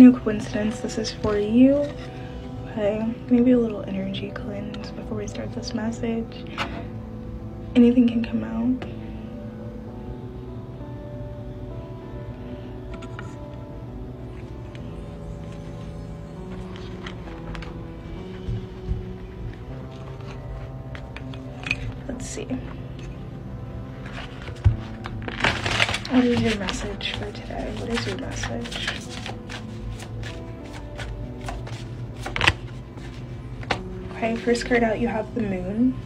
no coincidence this is for you. Okay, maybe a little energy cleanse before we start this message. Anything can come out. Let's see. What is your message for today? What is your message? Okay, first card out, you have the moon.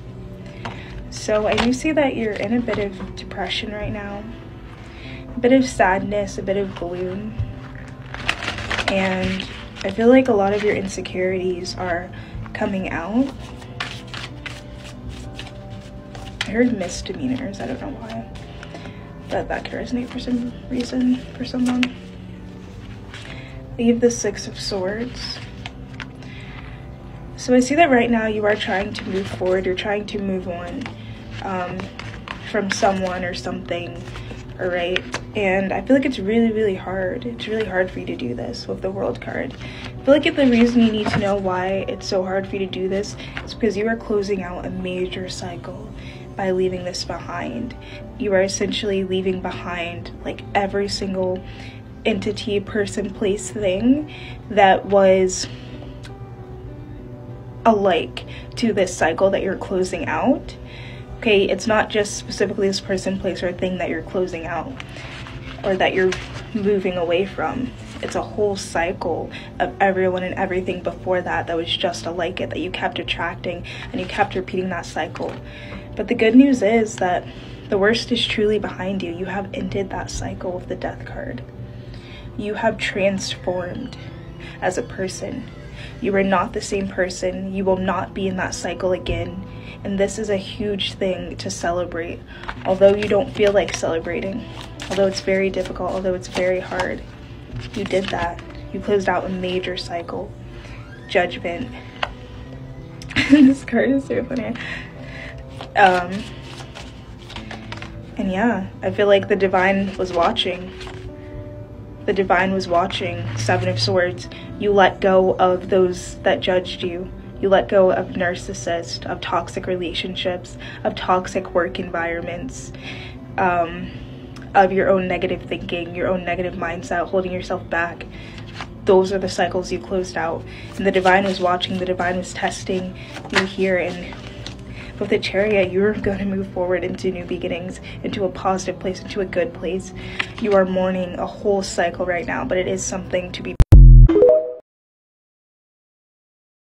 So I do see that you're in a bit of depression right now, a bit of sadness, a bit of gloom. And I feel like a lot of your insecurities are coming out. I heard misdemeanors, I don't know why. But that could resonate for some reason for someone. Leave the Six of Swords. So I see that right now you are trying to move forward, you're trying to move on um, from someone or something, all right? And I feel like it's really, really hard. It's really hard for you to do this with the World card. I feel like the reason you need to know why it's so hard for you to do this is because you are closing out a major cycle by leaving this behind. You are essentially leaving behind like every single entity, person, place, thing that was alike to this cycle that you're closing out. Okay, it's not just specifically this person, place, or thing that you're closing out or that you're moving away from. It's a whole cycle of everyone and everything before that that was just alike it that you kept attracting and you kept repeating that cycle. But the good news is that the worst is truly behind you. You have ended that cycle with the death card. You have transformed as a person. You are not the same person. You will not be in that cycle again. And this is a huge thing to celebrate. Although you don't feel like celebrating, although it's very difficult, although it's very hard, you did that. You closed out a major cycle. Judgment. this card is so funny. Um, and yeah, I feel like the divine was watching the divine was watching, Seven of Swords, you let go of those that judged you. You let go of narcissists, of toxic relationships, of toxic work environments, um, of your own negative thinking, your own negative mindset, holding yourself back. Those are the cycles you closed out. And the divine was watching, the divine was testing you here and with the chariot, you're going to move forward into new beginnings, into a positive place, into a good place. You are mourning a whole cycle right now, but it is something to be